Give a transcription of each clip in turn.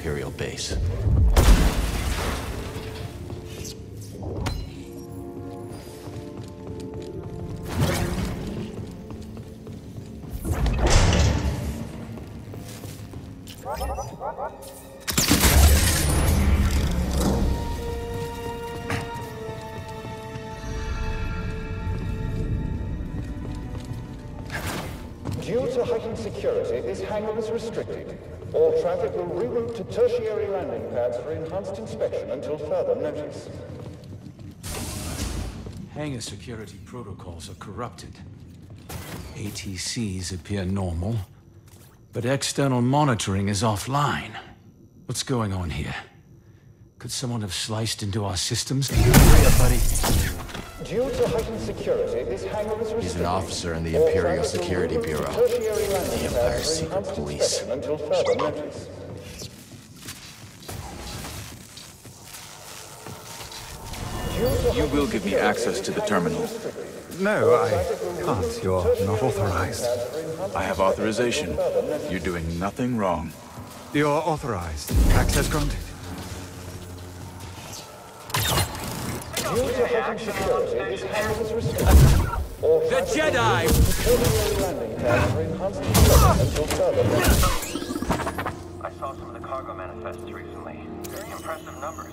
Imperial base. Due to heightened security, this hangar is restricted. All traffic will reroute to tertiary landing pads for enhanced inspection until further notice. Hangar security protocols are corrupted. ATCs appear normal, but external monitoring is offline. What's going on here? Could someone have sliced into our systems? Hurry up, buddy. Due to heightened security, this hangar is restricted. He's an officer in the Imperial Security Bureau. The pads Empire's for secret enhanced police. You will give me access to the terminal. No, I can't. You're not authorized. I have authorization. You're doing nothing wrong. You're authorized. Access granted. Due to heightened security, this hangar is restricted. All The Jedi! reroute to tertiary landing pads for enhanced inspection until further notice. I saw some of the cargo manifests recently. Very impressive numbers.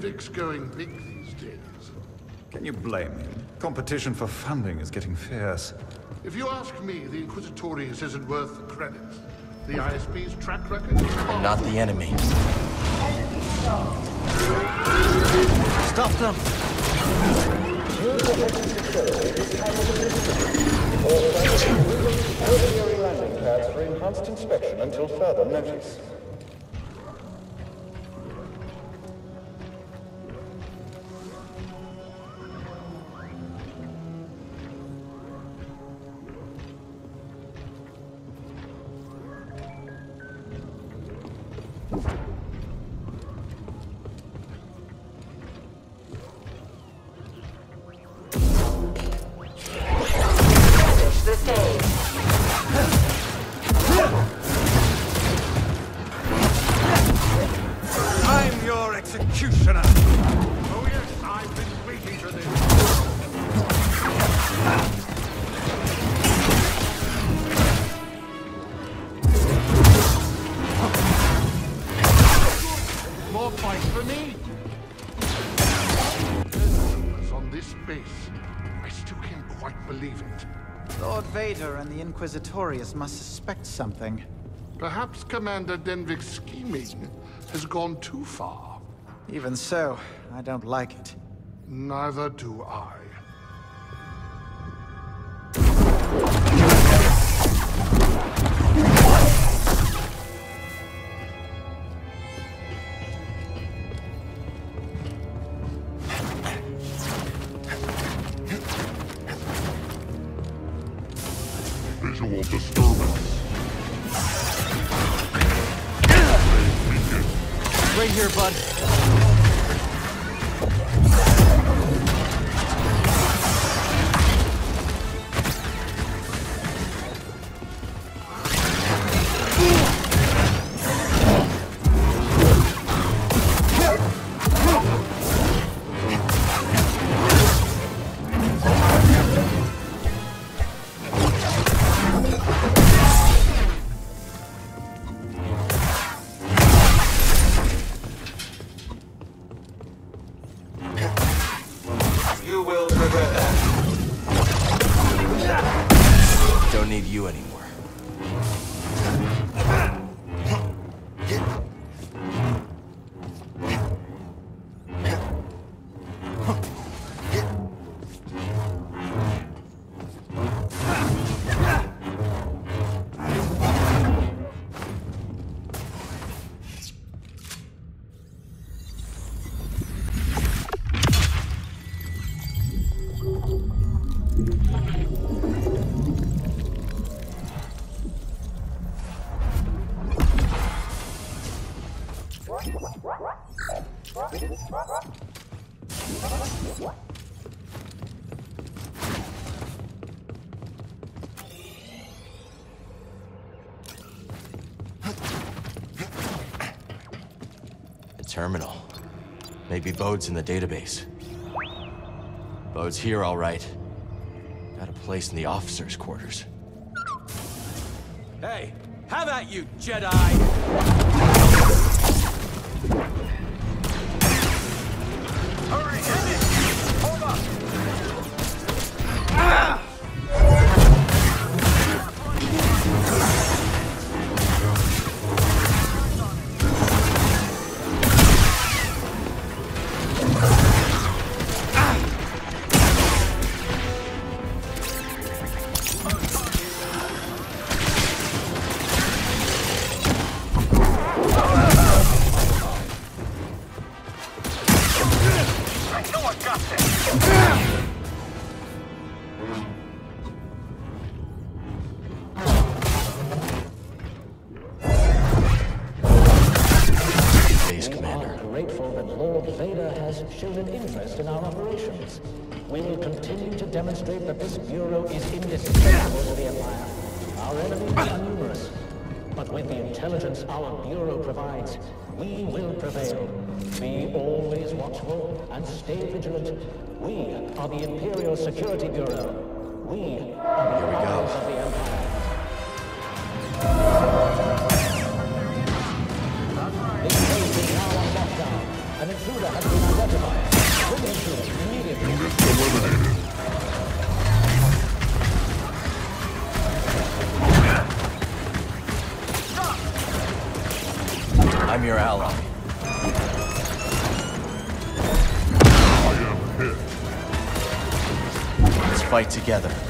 hangar... Denvik's going big these days. Can you blame him? Competition for funding is getting fierce. If you ask me, the Inquisitorius isn't worth the credit. The ISB's track record is far Not the enemy. Stop them! Due to heightened security, this hangar is restricted. All traffic will reroute to tertiary landing pads for enhanced inspection until further notice. Inquisitorius must suspect something. Perhaps Commander Denvik's scheming has gone too far. Even so, I don't like it. Neither do I. Terminal. Maybe Bode's in the database. Bode's here, all right. Got a place in the officer's quarters. Hey, how about you, Jedi? fight together.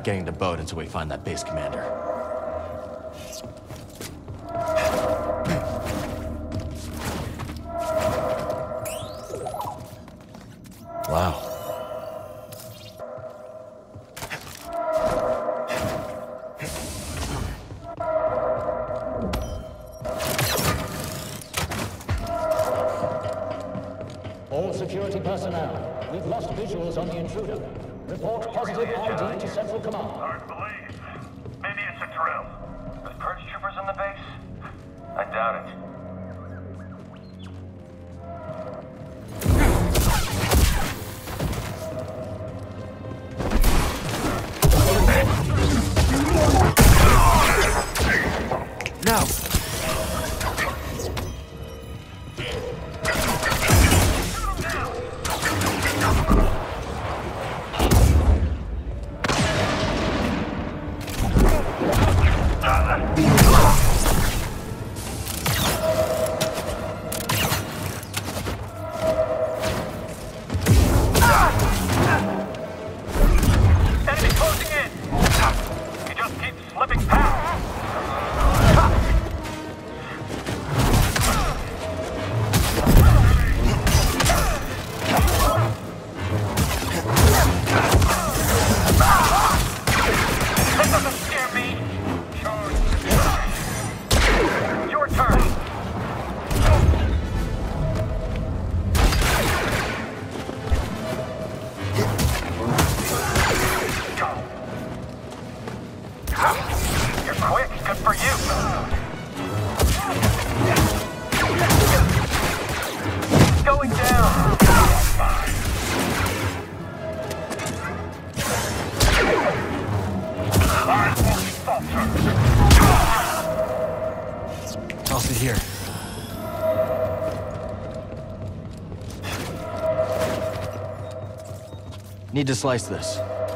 Not getting to Bode until we find that base commander. I doubt it. To slice this.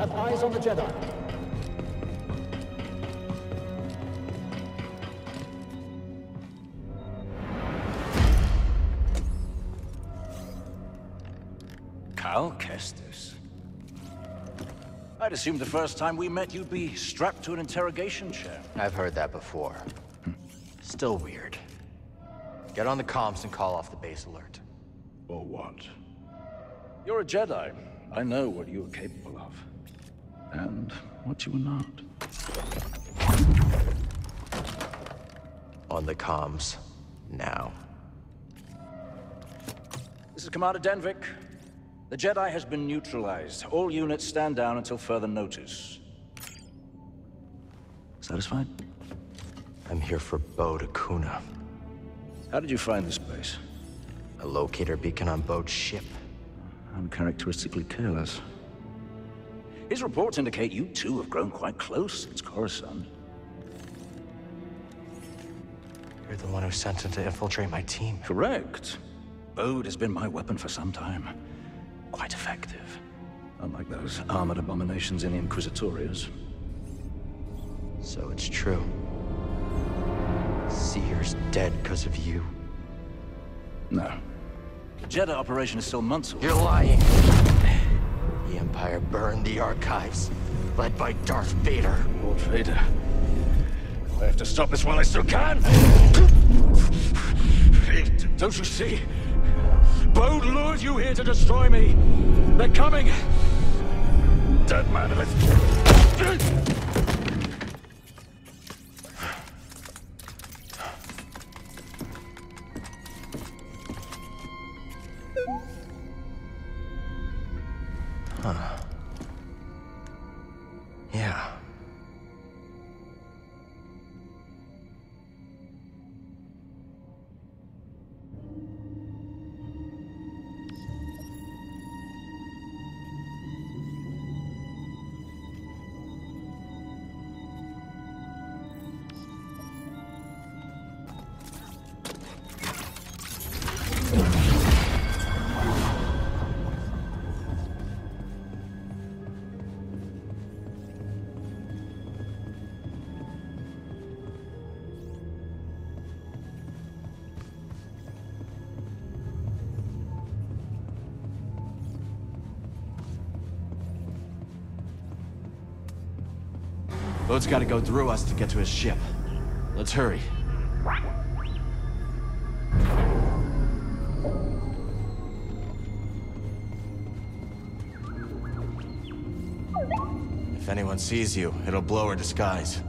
Have eyes on the Jedi? Cal Kestis. I'd assumed the first time we met you'd be strapped to an interrogation chair. I've heard that before. Hmm. Still weird. Get on the comms and call off the base alert. Or what? You're a Jedi. I know what you are capable of. And what you are not. On the comms. Now. This is Commander Denvik. The Jedi has been neutralized. All units stand down until further notice. Satisfied? I'm here for Bode Akuna. How did you find this place? A locator beacon on Bode's ship. Uncharacteristically careless. His reports indicate you two have grown quite close since Coruscant. You're the one who sent him to infiltrate my team. Correct. Bode has been my weapon for some time. Quite effective. Unlike those armored abominations in the Inquisitorius. So it's true. Cere's dead because of you. No. The Jedi operation is still months away. You're lying. The Empire burned the archives, led by Darth Vader. Lord Vader. I have to stop this while I still can! Don't you see? Bode lured you here to destroy me. They're coming. Dead man, let's... Bode's gotta go through us to get to his ship. Let's hurry. If anyone sees you, it'll blow her disguise.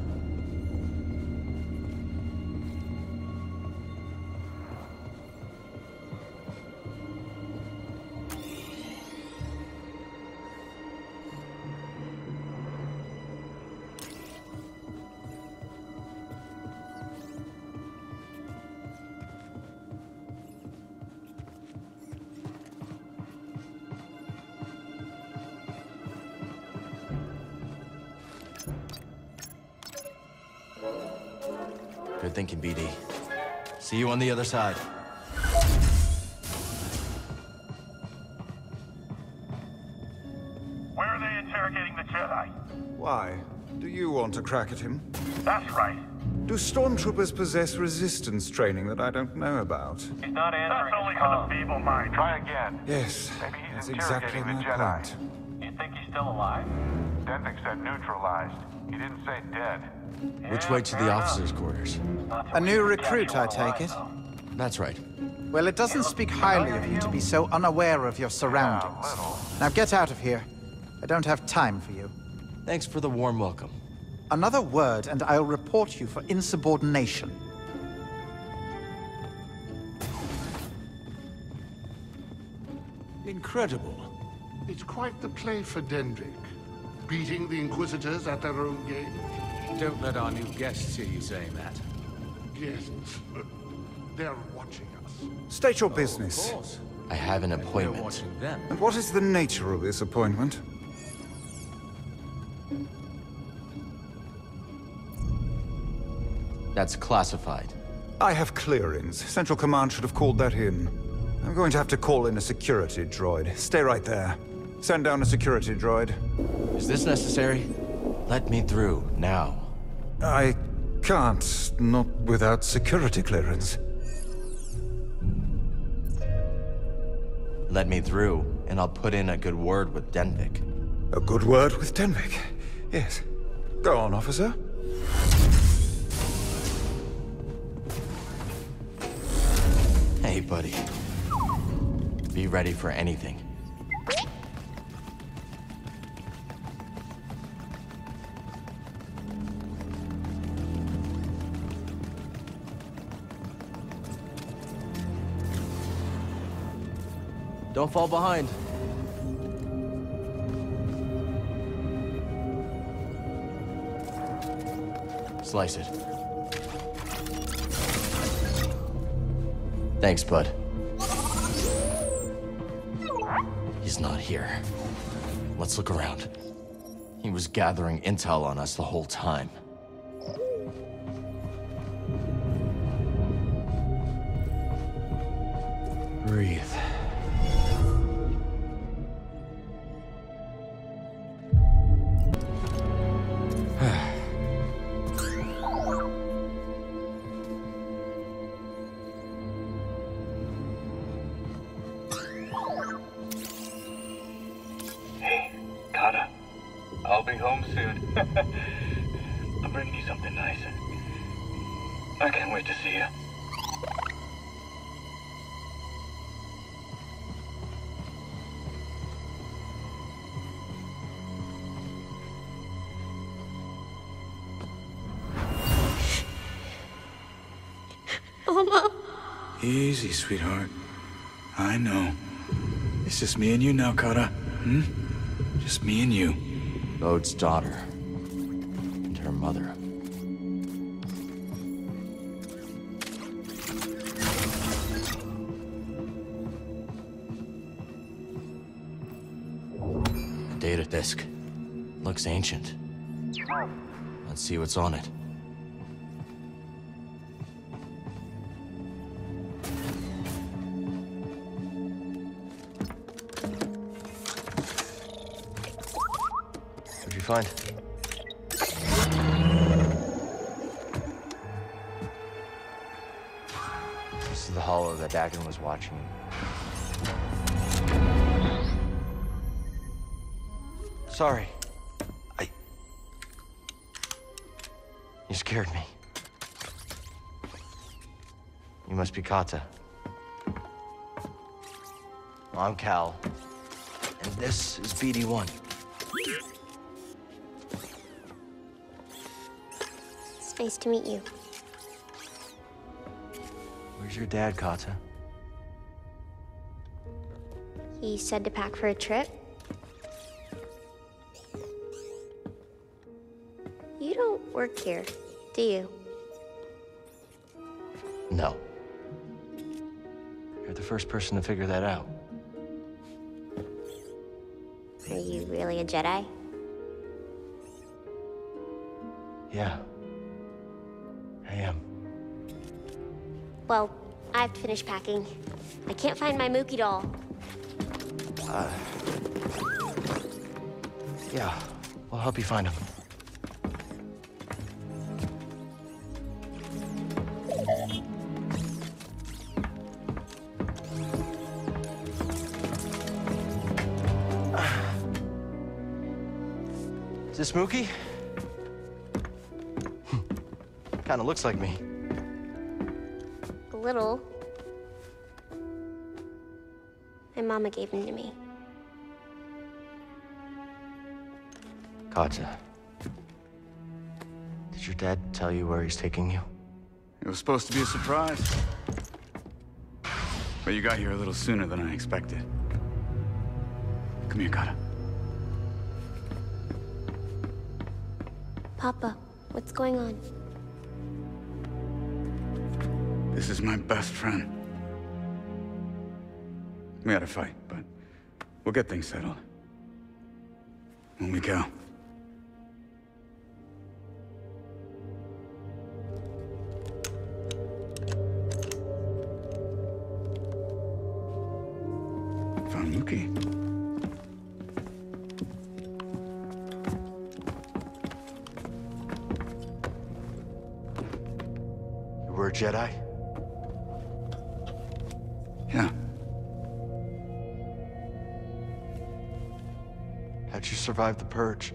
Good thinking, BD. See you on the other side. Where are they interrogating the Jedi? Why? Do you want to crack at him? That's right. Do stormtroopers possess resistance training that I don't know about? He's not answering That's only for the feeble mind. Try again. Yes, Maybe he's that's exactly interrogating my the Jedi. point. You think he's still alive? Denvik said neutralized. He didn't say dead. Which way to the officers' quarters? A new recruit, I take alive, it? though. That's right. Well, it doesn't speak highly of you to be so unaware of your surroundings. Now get out of here. I don't have time for you. Thanks for the warm welcome. Another word and I'll report you for insubordination. Incredible. It's quite the play for Denvik. Beating the Inquisitors at their own game. Don't let our new guests hear you saying that. Yes, they're watching us. State your oh, Of business. course. I have an appointment. watching them. And what is the nature of this appointment? That's classified. I have clearings. Central Command should have called that in. I'm going to have to call in a security droid. Stay right there. Send down a security droid. Is this necessary? Let me through, now. I can't, not without security clearance. Let me through, and I'll put in a good word with Denvik. A good word with Denvik. Yes. Go on, officer. Hey, buddy. Be ready for anything. Don't fall behind. Slice it. Thanks, bud. He's not here. Let's look around. He was gathering intel on us the whole time. Breathe. Easy, sweetheart. I know. It's just me and you now, Kata. Hmm? Just me and you. Bode's daughter. And her mother. Data disk. Looks ancient. Let's see what's on it. You find? This is the holo that Dagan was watching. Sorry. I... You scared me. You must be Kata. I'm Cal. And this is BD-1. Nice to meet you. Where's your dad, Kata? He said to pack for a trip. You don't work here, do you? No. You're the first person to figure that out. Are you really a Jedi? Yeah. I am. Well, I have to finish packing. I can't find my Mookie doll. Uh... Yeah, we'll help you find him. Is this Mookie? Kinda looks like me. A little. My mama gave him to me. Kata. Did your dad tell you where he's taking you? It was supposed to be a surprise. But you got here a little sooner than I expected. Come here, Kata. Papa, what's going on? This is my best friend. We had a fight, but we'll get things settled. When we go. Found Mookie. Jedi? How'd you survive the Purge?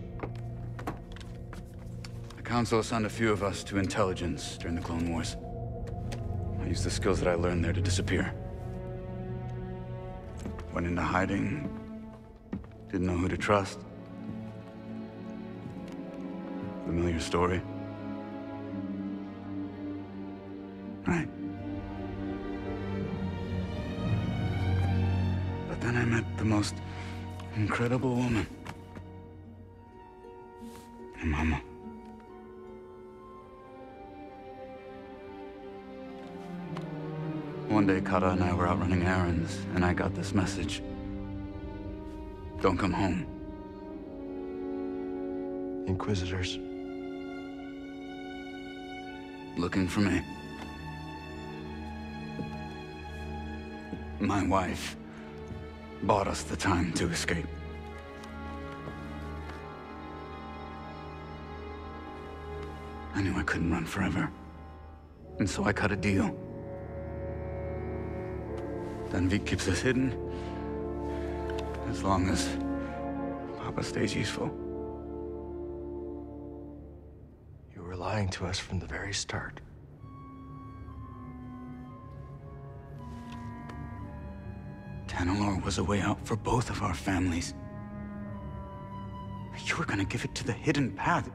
The Council assigned a few of us to intelligence during the Clone Wars. I used the skills that I learned there to disappear. Went into hiding. Didn't know who to trust. Familiar story? Right. But then I met the most incredible woman. Mama. One day, Kata and I were out running errands, and I got this message. Don't come home. Inquisitors. Looking for me. My wife bought us the time to escape. I knew I couldn't run forever. And so I cut a deal. Denvik keeps us hidden. As long as Papa stays useful. You were lying to us from the very start. Tanalorr was a way out for both of our families. You were gonna give it to the Hidden Path.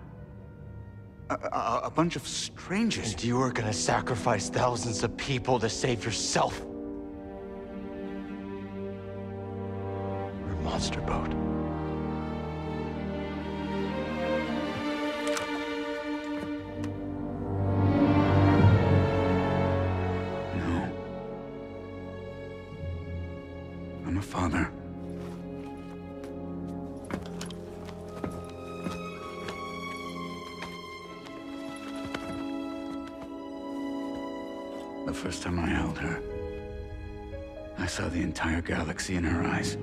A, a, bunch of strangers. And you were gonna sacrifice thousands of people to save yourself. The first time I held her, I saw the entire galaxy in her eyes.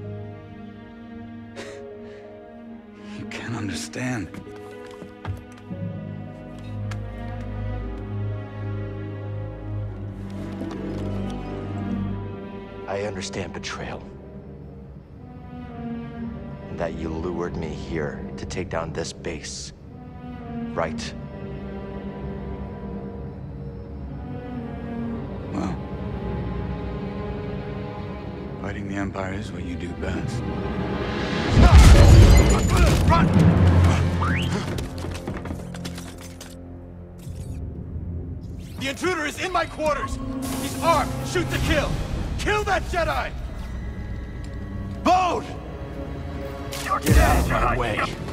You can't understand. I understand betrayal. And that you lured me here to take down this base. Right? Empire is what you do best. The intruder is in my quarters! He's armed! Shoot to kill! Kill that Jedi! Bode! Get out of my way!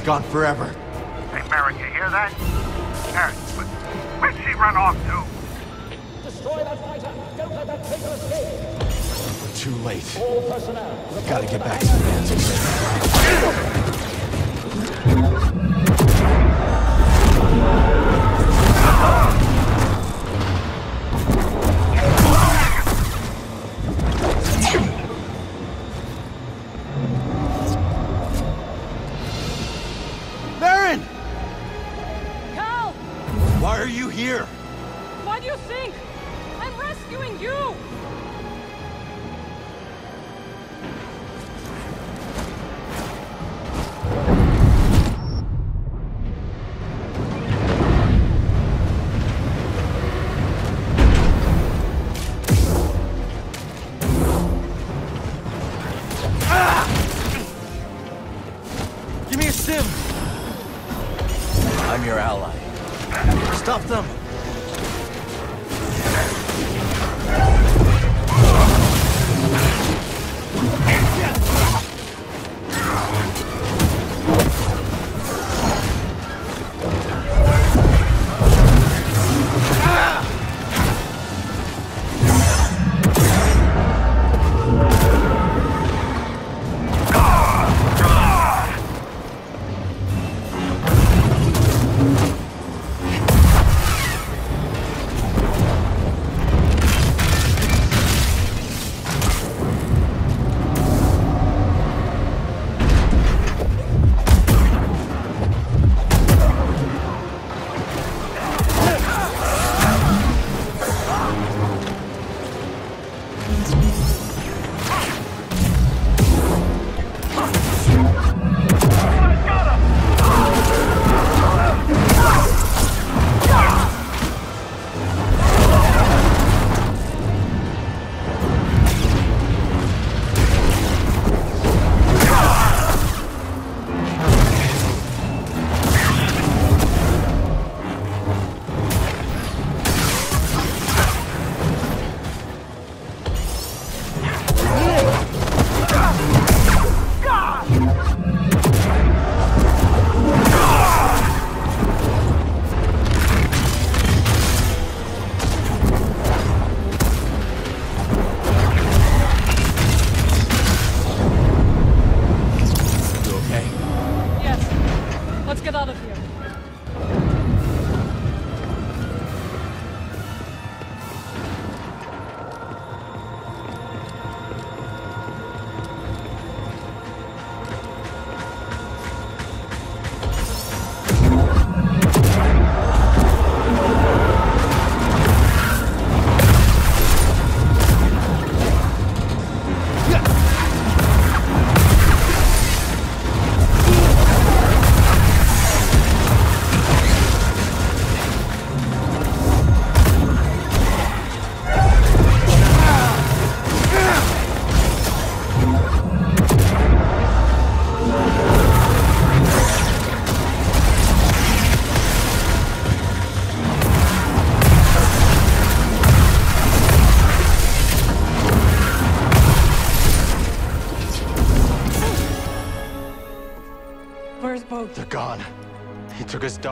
Gone forever.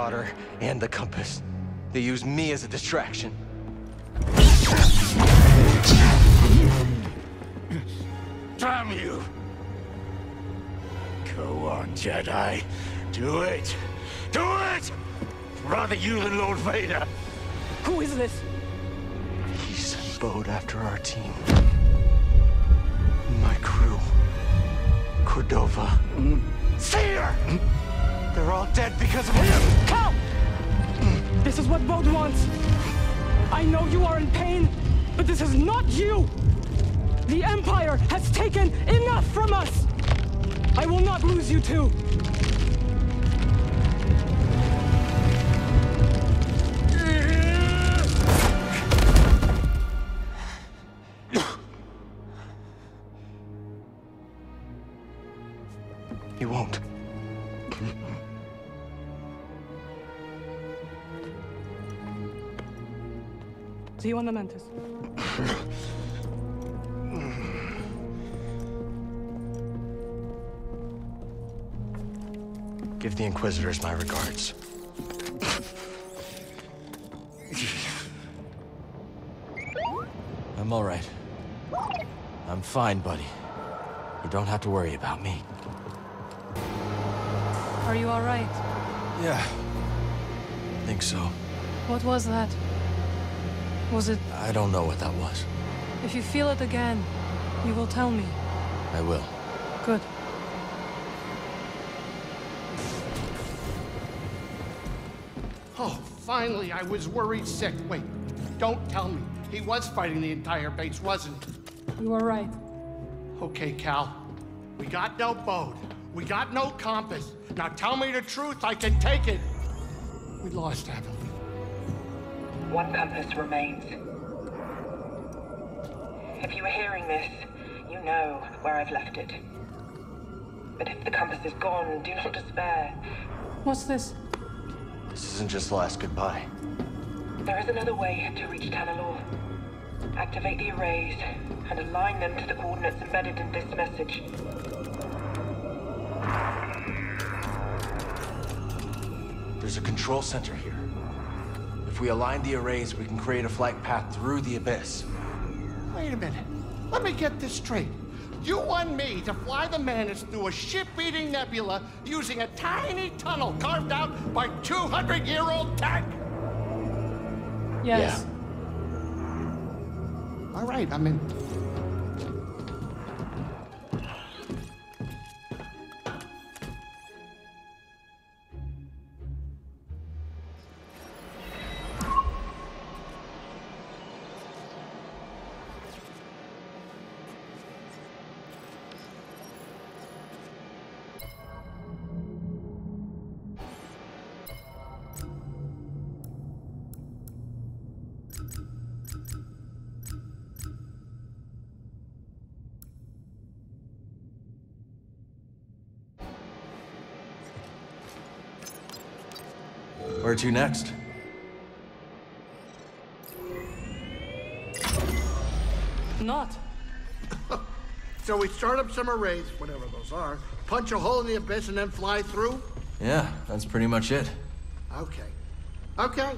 Took daughter and the compass. They use me as a distraction. Damn you! Go on, Jedi. Do it! Do it! Rather you than Lord Vader. Who is this? He sent Bode after our team. My crew. Cordova. Cere! They're all dead because of him! Cal! This is what Bode wants. I know you are in pain, but this is not you! The Empire has taken enough from us! I will not lose you too! Give the Inquisitors my regards. I'm all right. I'm fine, buddy. You don't have to worry about me. Are you all right? Yeah. I think so. What was that? Was it... I don't know what that was. If you feel it again, you will tell me. I will. Good. Oh, finally, I was worried sick. Wait, don't tell me. He was fighting the entire base, wasn't he? You are right. Okay, Cal. We got no boat. We got no compass. Now tell me the truth, I can take it. We lost, haven't we? One compass remains. If you are hearing this, you know where I've left it. But if the compass is gone, do not despair. What's this? This isn't just the last goodbye. There is another way to reach Tanalorr. Activate the arrays and align them to the coordinates embedded in this message. There's a control center here. If we align the arrays, we can create a flight path through the abyss. Wait a minute. Let me get this straight. You want me to fly the Mantis through a ship-eating nebula using a tiny tunnel carved out by 200-year-old tech? Yes. All right, I'm in. Where to next? Not. So we start up some arrays, whatever those are, punch a hole in the abyss, and then fly through? Yeah, that's pretty much it. Okay. Okay.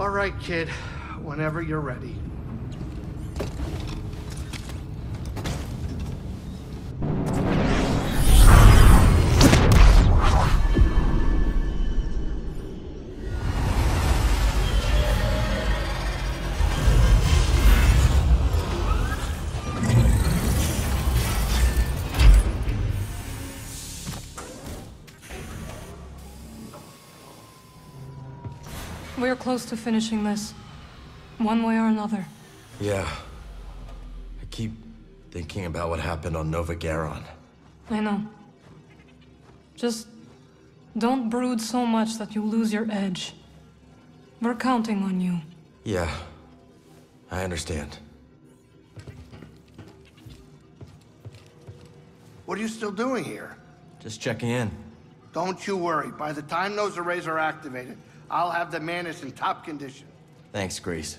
All right, kid. Whenever you're ready. Close to finishing this. One way or another. Yeah. I keep thinking about what happened on Nova Garon. I know. Just don't brood so much that you lose your edge. We're counting on you. Yeah. I understand. What are you still doing here? Just checking in. Don't you worry. By the time those arrays are activated, I'll have the Mantis in top condition. Thanks, Greez.